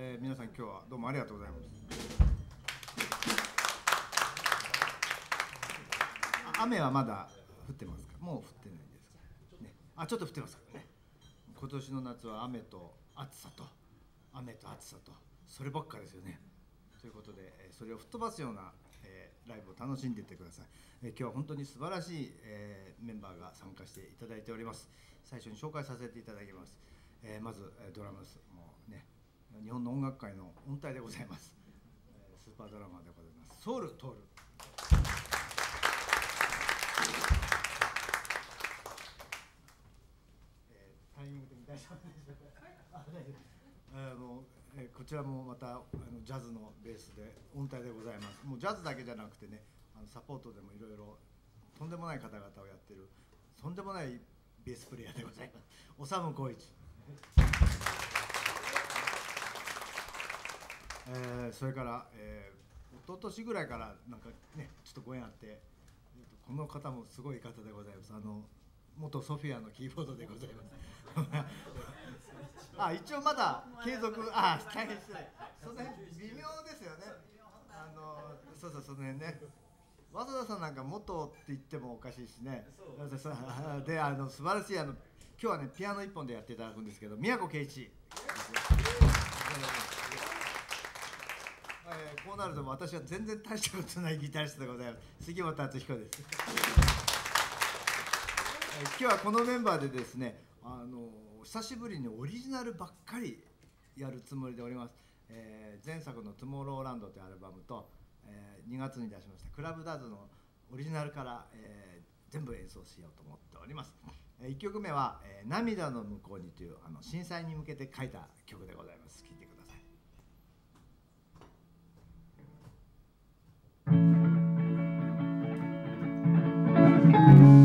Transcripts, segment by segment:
えー皆さん今日はどうもありがとうございます。雨はまだ降ってますか？もう降ってないですか？ね。あちょっと降ってますからね。今年の夏は雨と暑さと雨と暑さとそればっかですよね。ということでえーそれを吹っ飛ばすような、えーライブを楽しんでいってください、えー今日は本当に素晴らしい、えーメンバーが参加していただいております。最初に紹介させていただきます、えーまず、えドラムス日本の音楽界の音体でございます、え ースーパードラマーでございますソウルトールえタイミング的に大丈夫でしょうか。あ大丈夫あの、えーこちらもまたあのジャズのベースで音体でございます。もうジャズだけじゃなくてね、あのサポートでもいろいろとんでもない方々をやってるとんでもないベースプレイヤーでございます。おさむ光一。えーそれから、えー一昨年ぐらいからなんかねちょっとご縁あって、えーとこの方もすごい方でございます。あの元ソフィアのキーボードでございます。あ一応まだ継続あ大変失礼その辺微妙ですよね。あのそうそうその辺ね。早稲田さんなんか元って言ってもおかしいしね。であの素晴らしいあの今日はねピアノ一本でやっていただくんですけど宮古圭一。えーこうなると私は全然大したことないギタリストでございます。杉本敦彦です、えー今日はこのメンバーでですねあの久しぶりにオリジナルばっかりやるつもりでおります、えー前作の「トゥモローランド」というアルバムと、え2月に出しました「クラブダーズ」のオリジナルから、えー全部演奏しようと思っております、え1曲目は、え涙の向こうに」というあの震災に向けて書いた曲でございます。聴いてくだ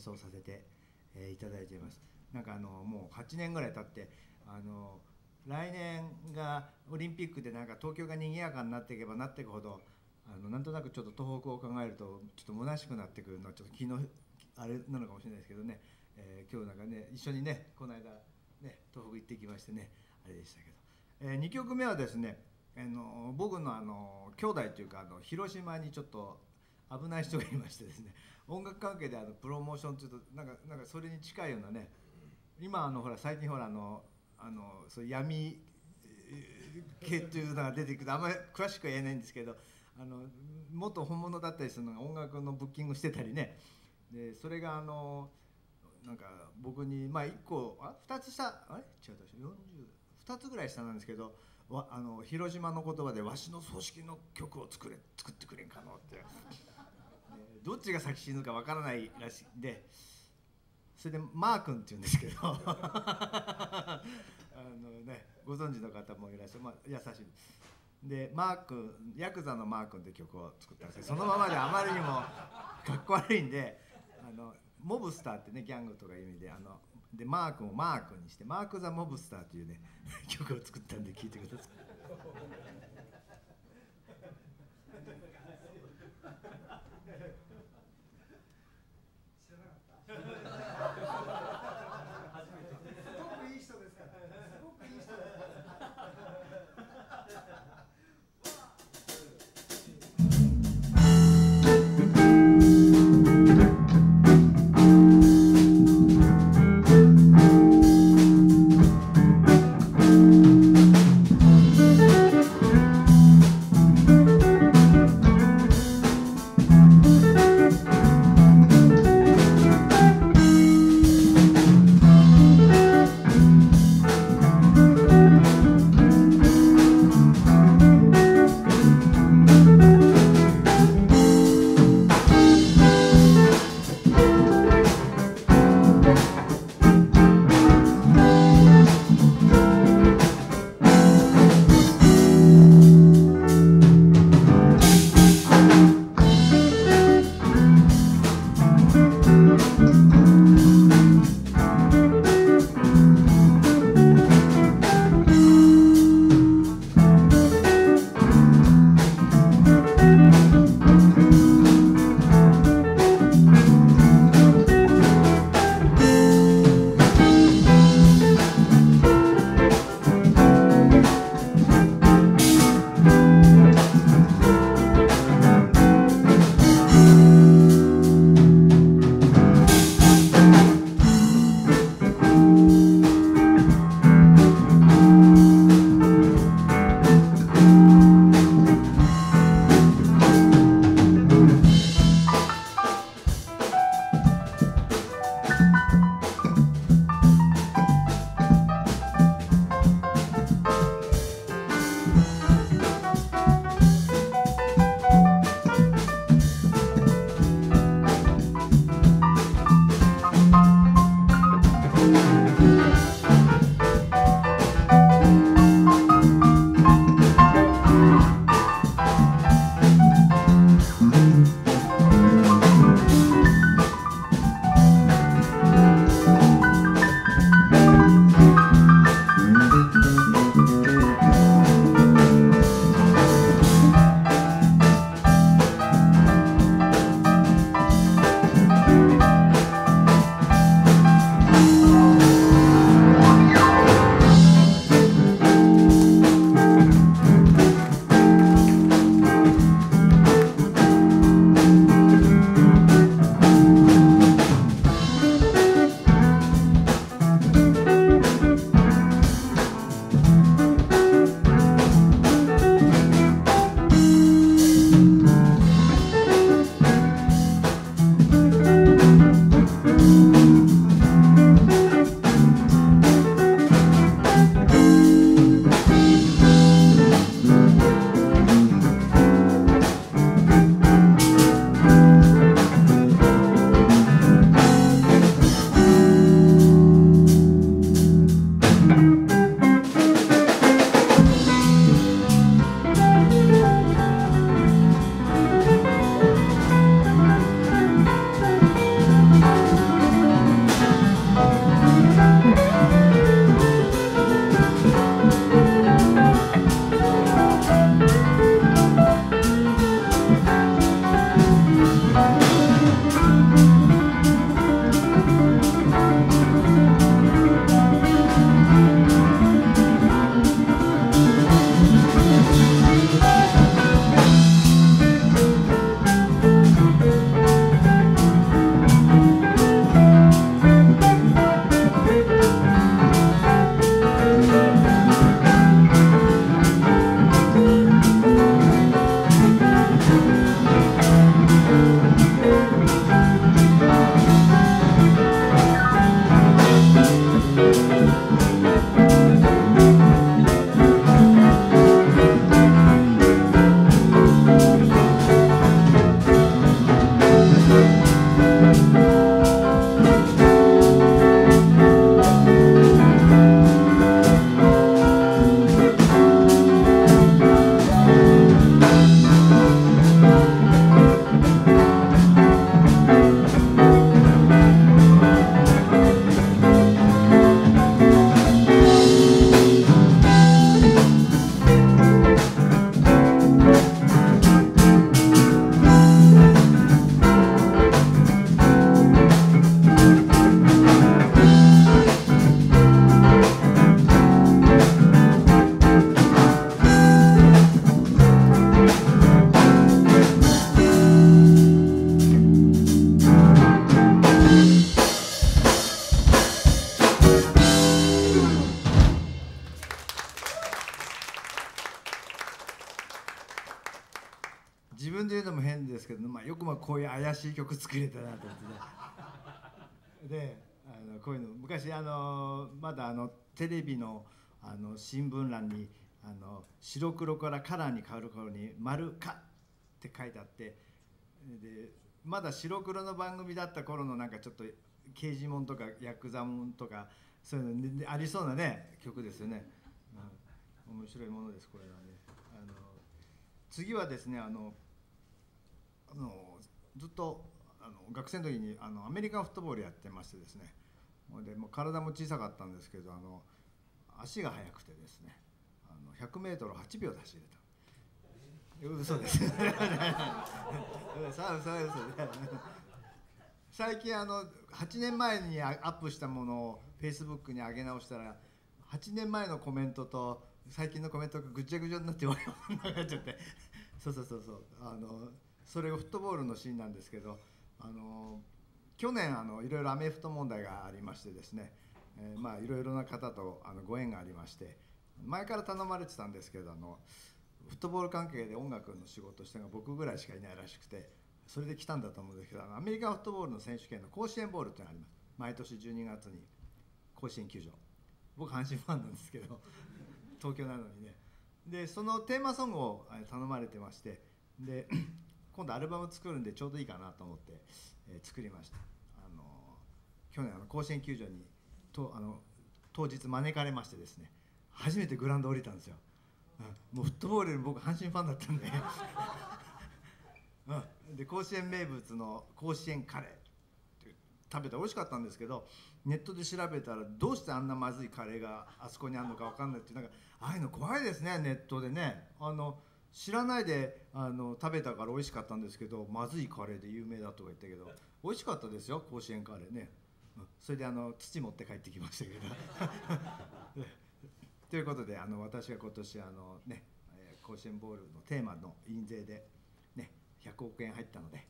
演奏させて、えー、いただいています。なんかあのもう8年ぐらい経ってあの来年がオリンピックでなんか東京が賑やかになっていけばなっていくほどあのなんとなくちょっと東北を考えるとちょっと虚しくなってくるのはちょっと昨日あれなのかもしれないですけどね、えー、今日なんかね一緒にねこの間ね東北行ってきましてねあれでしたけど、えー、2曲目はですねあの僕のあの兄弟というかあの広島にちょっと危ない人がいましてですね音楽関係であのプロモーションというとなんかなんかそれに近いようなね今あのほら最近ほらあのあのそう闇系っていうのが出てくるあんまり詳しくは言えないんですけどあの元本物だったりするのが音楽のブッキングしてたりね。でそれがあのなんか僕にまあ1個あ2つ下あれ？違う私42つぐらい下なんですけどわあの広島の言葉で「わしの葬式の曲を作れ作ってくれんかの」って。どっちが先死ぬかわからないらしい。でそれでマー君って言うんですけど。あのねご存知の方もいらっしゃる、まあ、優しい。でマー君ヤクザのマー君って曲を作ったんですけどそのままであまりにもかっこ悪いんであのモブスターってねギャングとかいう意味であのでマー君をマー君にしてマーク・ザ・モブスターというね曲を作ったんで聴いてください。作れたなと思ってね。であのこういうの昔あのまだあのテレビのあの新聞欄にあの白黒からカラーに変わる頃に「丸か」って書いてあってでまだ白黒の番組だった頃のなんかちょっと刑事もんとかヤクザもんとかそういうの、ありそうなね曲ですよね、うん、面白いものですこれはね。あの次はですねあのあのずっとあの学生の時にあのアメリカンフットボールやってましてですね。でも体も小さかったんですけどあの足が速くてですねあの 100m8 秒で走れた。嘘 です。最近あの8年前にアップしたものをフェイスブックに上げ直したら8年前のコメントと最近のコメントがぐちゃぐちゃになってわけわかんなくなっちゃって。そうそうそうそう。あのそれがフットボールのシーンなんですけどあの去年あのいろいろアメフト問題がありましてですね、えー、まあいろいろな方とあのご縁がありまして前から頼まれてたんですけどあのフットボール関係で音楽の仕事したのが僕ぐらいしかいないらしくてそれで来たんだと思うんですけどアメリカンフットボールの選手権の甲子園ボールっていうのがあります。毎年12月に甲子園球場。僕阪神ファンなんですけど東京なのにね。でそのテーマソングを頼まれてましてで今度アルバム作るんでちょうどいいかなと思って、えー、作りました。あの去年あの甲子園球場にとあの当日招かれましてですね初めてグラウンド降りたんですよ。うん。もうフットボールより僕阪神ファンだったんで。うん、で甲子園名物の甲子園カレー。食べたら美味しかったんですけどネットで調べたらどうしてあんなまずいカレーがあそこにあるのか分かんないってなんかああいうの怖いですねネットでね。あの知らないであの食べたから美味しかったんですけどまずいカレーで有名だとか言ったけど美味しかったですよ甲子園カレーね、うん、それであの土持って帰ってきましたけど。ということであの私が今年あの、ね、甲子園ボールのテーマの印税で、ね、100億円入ったので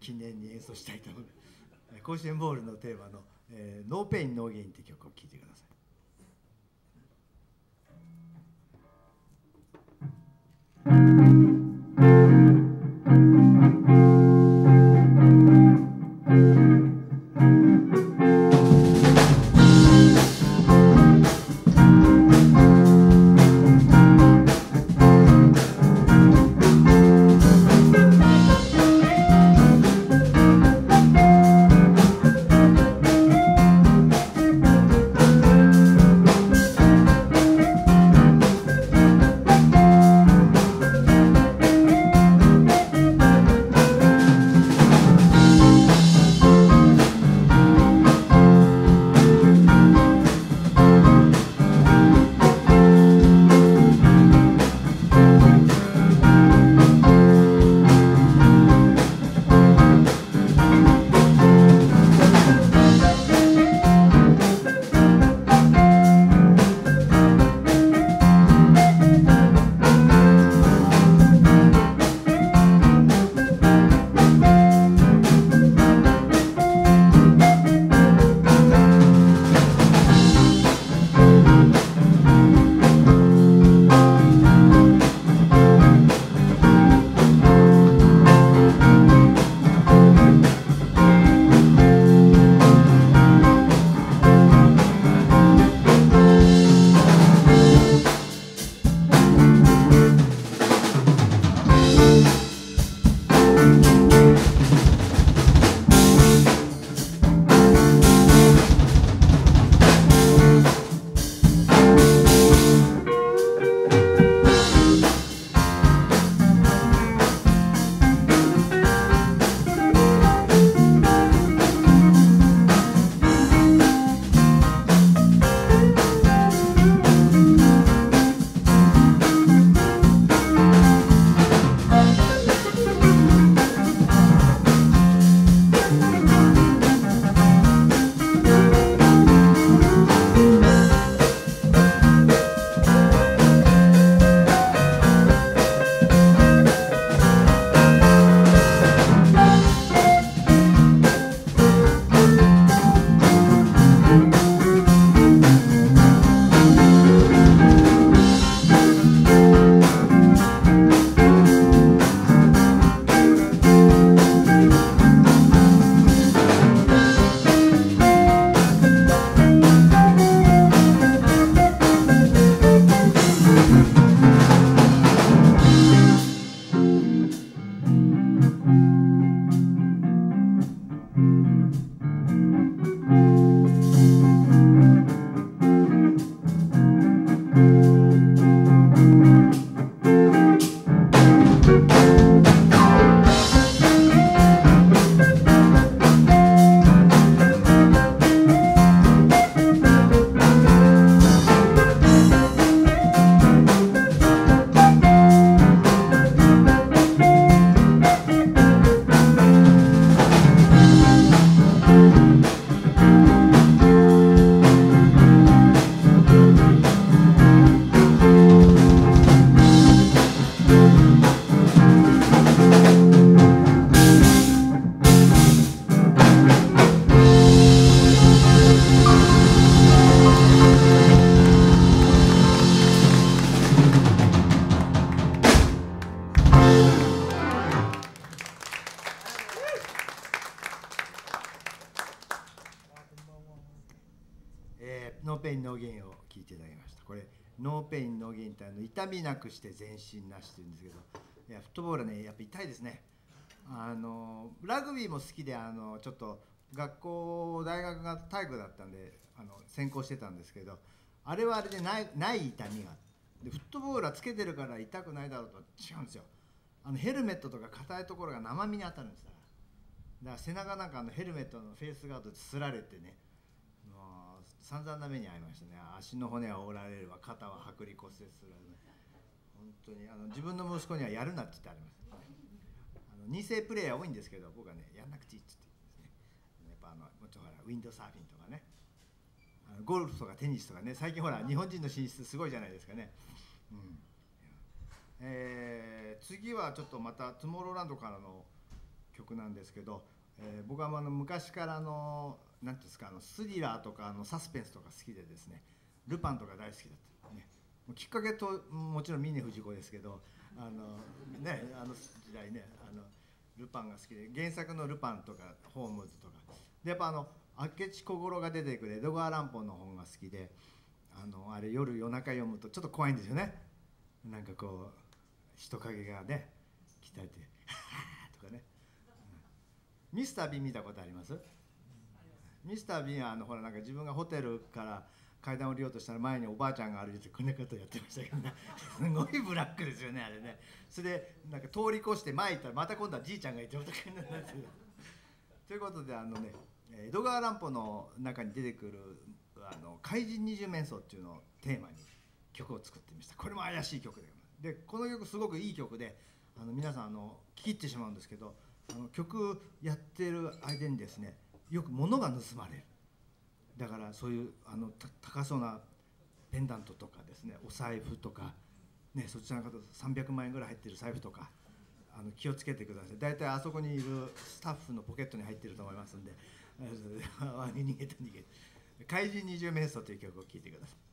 記念に演奏したいと思います甲子園ボールのテーマの「えー、ノーペインノーゲイン」って曲を聴いてください。して全身なしって言うんですけどいやフットボールねやっぱ痛いですね。あのラグビーも好きであのちょっと学校大学が体育だったんであの専攻してたんですけどあれはあれでないない痛みがでフットボールはつけてるから痛くないだろうと違うんですよ。あのヘルメットとか硬いところが生身に当たるんですだから背中なんかあのヘルメットのフェイスガードですられてねもう散々な目に遭いましたね。足の骨は折られるわ肩は剥離骨折。当にあの自分の息子にはやるなって言ってあります。あの2世プレーヤー多いんですけど僕はねやんなくていいって言ってですね。やっぱあのもちろんほらウィンドサーフィンとかね。あのゴルフとかテニスとかね最近ほら日本人の進出すごいじゃないですかね。うん。えー次はちょっとまた「トゥモローランド」からの曲なんですけど、えー僕はあの昔からのなんていうんですかあのスリラーとかあのサスペンスとか好きでですねルパンとか大好きだった、きっかけともちろん峰不二子ですけどあのねあの時代ねあのルパンが好きで原作のルパンとかホームズとか。でやっぱあの明智小五郎が出てくる江戸川乱歩の本が好きであのあれ夜夜中読むとちょっと怖いんですよね。なんかこう人影がね来たりて「とかね、うん。ミスター・ビン見たことあります？ミスター・ビンはあのほらなんか自分がホテルから階段降りようとしたら前におばあちゃんが歩いてこんなことやってましたけどね。すごいブラックですよねあれね。それでなんか通り越して前行ったらまた今度はじいちゃんがいてまたこんなになってる。ということであのねえ江戸川乱歩の中に出てくるあの怪人二十面相っていうのをテーマに曲を作ってみました。これも怪しい曲ででこの曲すごくいい曲であの皆さんあの聴き入ってしまうんですけどあの曲やってる間にですねよく物が盗まれる。だからそういうあの高そうなペンダントとかですねお財布とか、ね、そちらの方300万円ぐらい入ってる財布とかあの気をつけてください。大体あそこにいるスタッフのポケットに入ってると思いますんであのそれであ逃げて逃げて怪人二十面相という曲を聴いてください「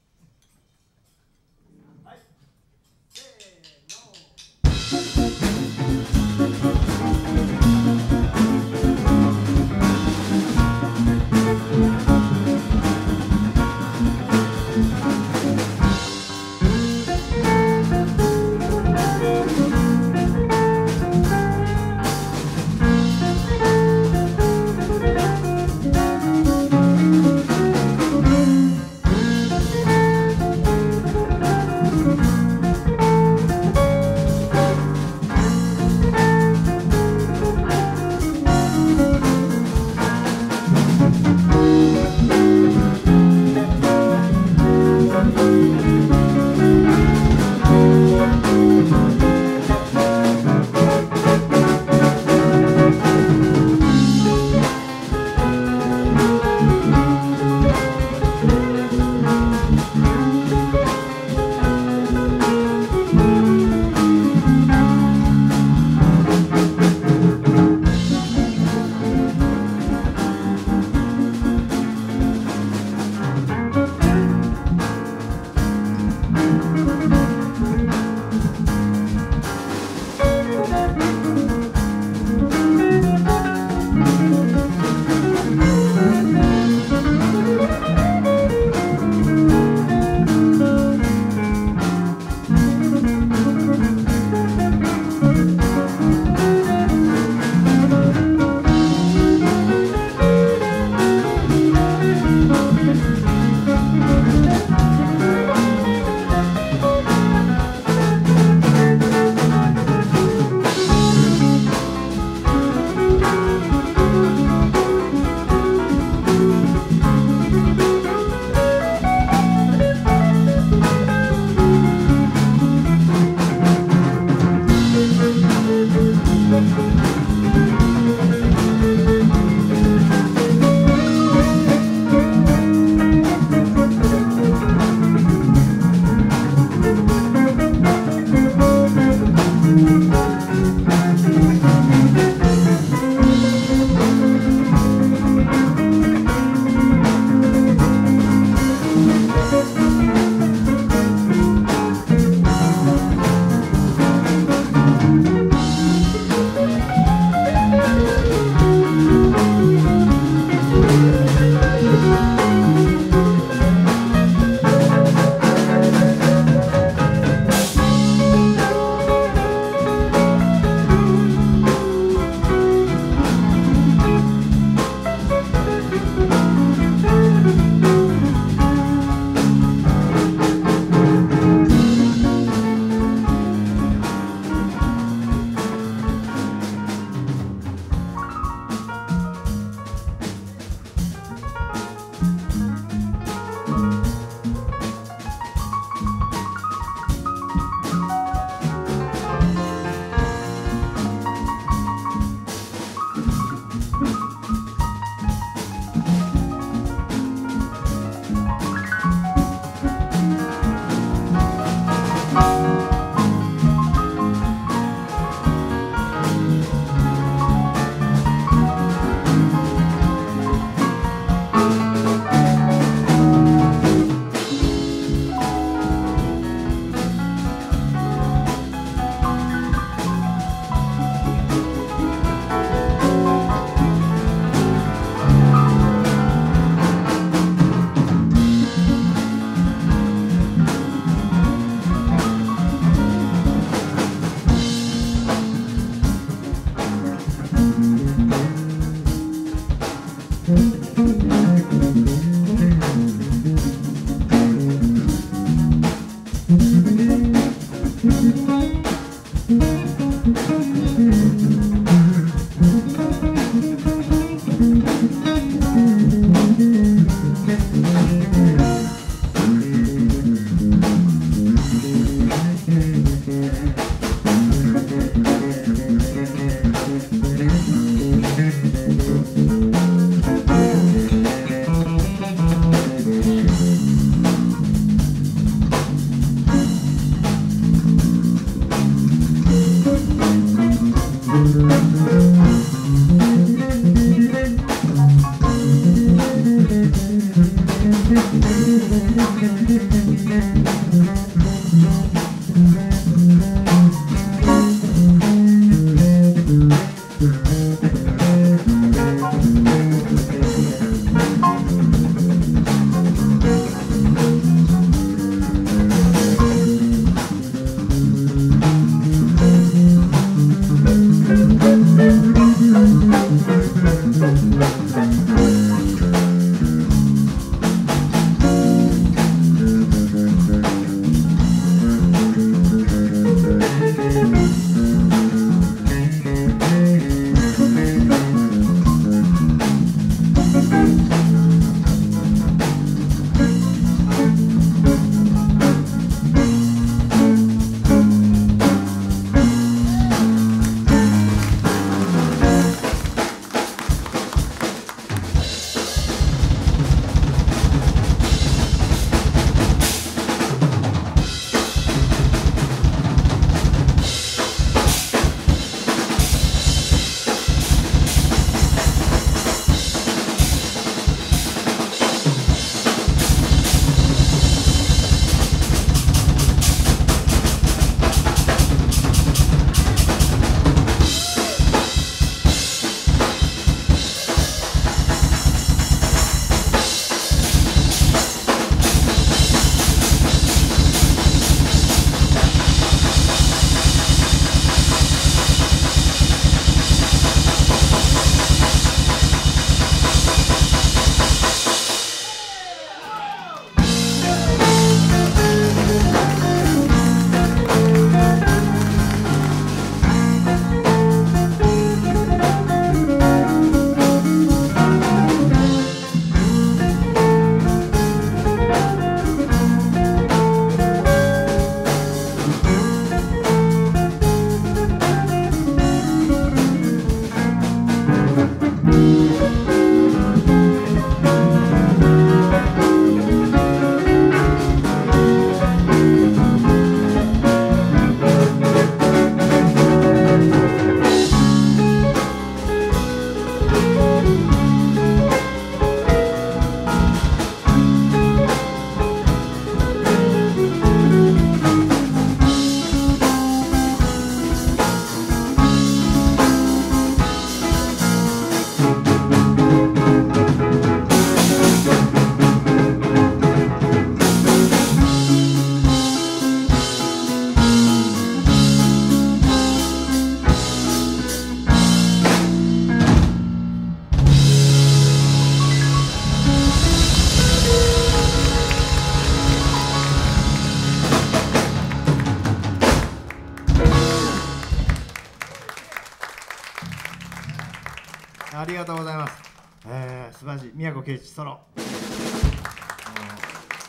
ソロ。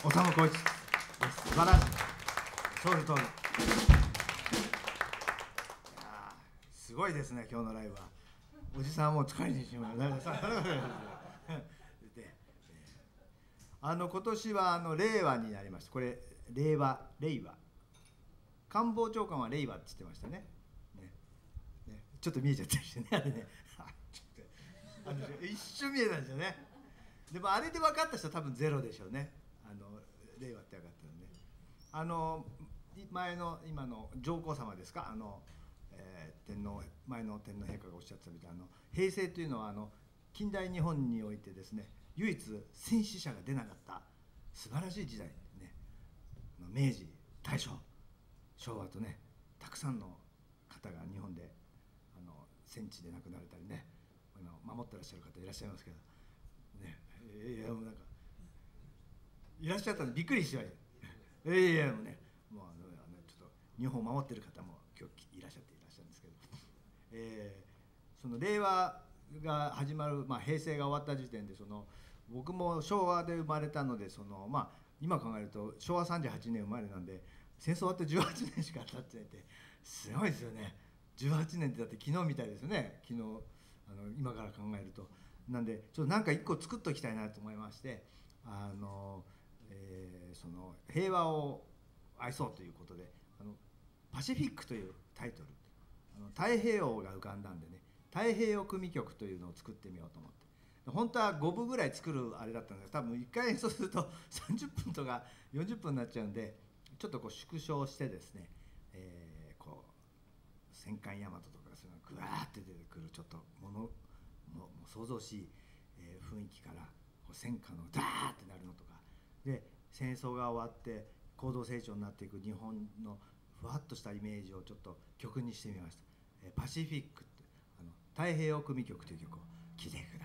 おさむこいち。素晴らしい。ソウルトール。いやすごいですね今日のライブは。おじさんはもう疲れてしまう。あの今年はあの令和になりました。これ令和令和。官房長官は令和って言ってましたね。ねねちょっと見えちゃったりしてねあれね。一瞬見えたんですよね。でもあれで分かった人は多分ゼロでしょうね。あの令和って分かったので。あの前の今の上皇様ですか？あの、えー天皇前の天皇陛下がおっしゃってたみたいなの平成というのはあの近代日本においてですね唯一戦死者が出なかった素晴らしい時代ね。明治大正昭和とねたくさんの方が日本であの戦地で亡くなられたりね今守ってらっしゃる方いらっしゃいますけどいやもうなんかいらっしゃったんでびっくりしましたいやいやもうねもうあのあのちょっと日本を守ってる方も今日いらっしゃっていらっしゃるんですけど、えーその令和が始まる、まあ、平成が終わった時点でその僕も昭和で生まれたのでその、まあ、今考えると昭和38年生まれなんで戦争終わって18年しか経ってないってすごいですよね18年ってだって昨日みたいですよね昨日あの今から考えるとなんでちょっとなんか一個作っときたいなと思いましてあの、えーその平和を愛そうということで「あのパシフィック」というタイトルあの太平洋が浮かんだんでね太平洋組曲というのを作ってみようと思って。本当は5部ぐらい作るあれだったんです多分1回演奏すると 30分とか40分になっちゃうんでちょっとこう縮小してですね、えー、こう戦艦大和とかそういうのがぐわーって出てくるちょっとものもう想像し、えー、雰囲気から戦火のダーってなるのとかで戦争が終わって高度成長になっていく日本のふわっとしたイメージをちょっと曲にしてみました「えー、パシフィック」ってあの太平洋組曲という曲を聴いてください。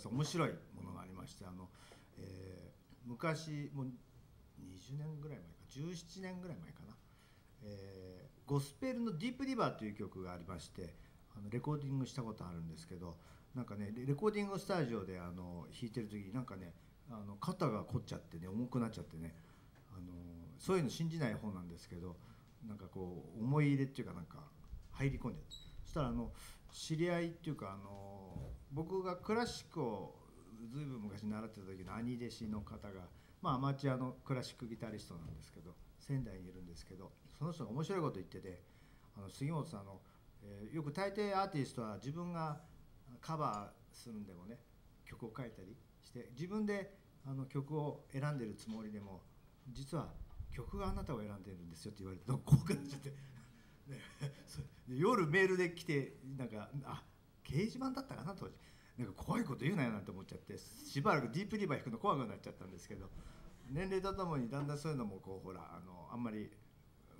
曲のこういうのって面白いものがありましてあの、えー、昔もう20年ぐらい前か17年ぐらい前かな、えー、ゴスペルの「ディープリバー」という曲がありましてあのレコーディングしたことあるんですけどなんかねレコーディングスタジオであの弾いてる時になんかねあの肩が凝っちゃってね重くなっちゃってねあのそういうの信じない方なんですけどなんかこう思い入れっていうかなんか入り込んでそしたらあの知り合いっていうかあの僕がクラシックをずいぶん昔習ってた時の兄弟子の方が、まあ、アマチュアのクラシックギタリストなんですけど仙台にいるんですけどその人が面白いこと言っててあの杉本さんの、えー、よく大抵アーティストは自分がカバーするんでもね曲を書いたりして自分であの曲を選んでるつもりでも実は曲があなたを選んでるんですよって言われて怖くなっちゃって、ね、夜メールで来てなんかあ掲示板だったかな当時なんか怖いこと言うなよなんて思っちゃってしばらくディープリバー弾くの怖くなっちゃったんですけど年齢とともにだんだんそういうのもこうほらあのあんまり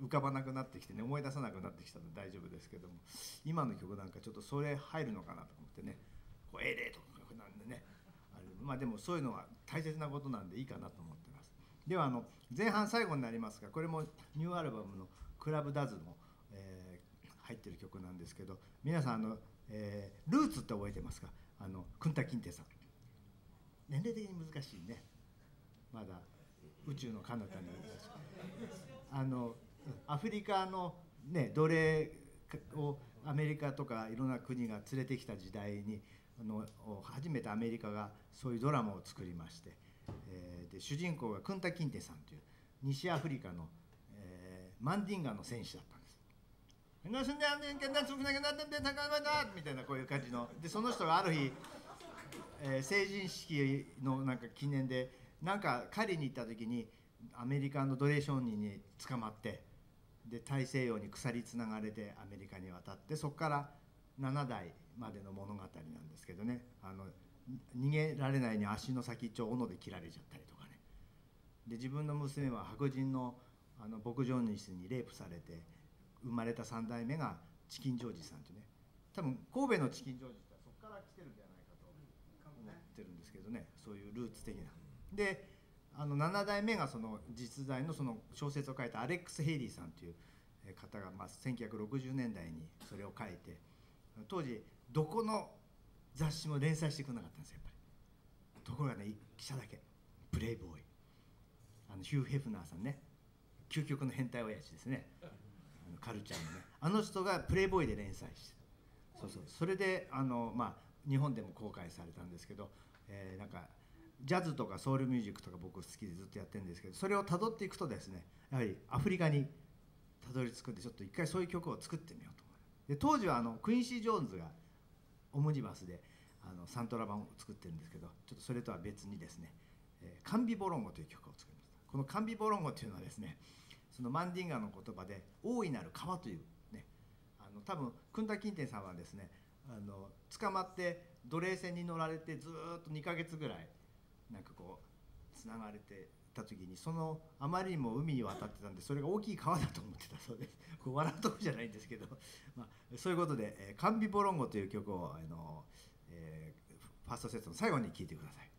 浮かばなくなってきてね思い出さなくなってきたので大丈夫ですけども今の曲なんかちょっとそれ入るのかなと思ってね「こうええで」とかなんでねあれまあでもそういうのは大切なことなんでいいかなと思ってます。ではあの前半最後になりますがこれもニューアルバムの「クラブダズの」えー、入ってる曲なんですけど皆さんあの、えー、ルーツって覚えてますか？あのクンタ・キンテさん。年齢的に難しいね。まだ宇宙の彼方に。あのアフリカの、ね、奴隷をアメリカとかいろんな国が連れてきた時代にあの初めてアメリカがそういうドラマを作りまして、えー、で主人公がクンタ・キンテさんという西アフリカの、えー、マンディンガの戦士だったんです。みたいなこういう感じのでその人がある日、えー、成人式のなんか記念でなんか狩りに行った時にアメリカの奴隷商人に捕まってで大西洋に鎖つながれてアメリカに渡ってそこから7代までの物語なんですけどねあの逃げられないに足の先っちょ斧で切られちゃったりとかねで自分の娘は白人のあの牧場主にレイプされて生まれた3代目がチキンジョージさんというね多分神戸のチキンジョージってそこから来てるんじゃないかと思ってるんですけどねそういうルーツ的な。であの7代目がその実在のその小説を書いたアレックス・ヘイリーさんという方がまあ1960年代にそれを書いて当時どこの雑誌も連載してくれなかったんですやっぱり。ところがね記者だけ。プレイボーイ。あのヒュー・ヘフナーさんね。究極の変態親父ですね。カルチャーのね。あの人がプレイボーイで連載してそうそう。それであのまあ日本でも公開されたんですけど、えー、なんかジャズとかソウルミュージックとか僕好きでずっとやってるんですけどそれをたどっていくとですねやはりアフリカにたどり着くんでちょっと一回そういう曲を作ってみようと思で当時はあのクインシー・ジョーンズがオムニバスであのサントラ版を作ってるんですけどちょっとそれとは別にですね「えー、カンビボロンゴ」という曲を作りました。このカンビボロンゴというのはですねそのマンディンガの言葉で「大いなる川」というねあの多分クンタ・キンテンさんはですねあの捕まって奴隷船に乗られてずっと2ヶ月ぐらいなんかこうつながれてた時にそのあまりにも海に渡ってたんでそれが大きい川だと思ってたそうですこう笑うとこじゃないんですけど、まあ、そういうことで「えー、カンビボロンゴ」という曲をあの、えー、ファーストセットの最後に聴いてください。「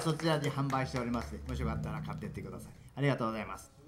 そちらで販売しております。もしよかったら買ってってください。ありがとうございます。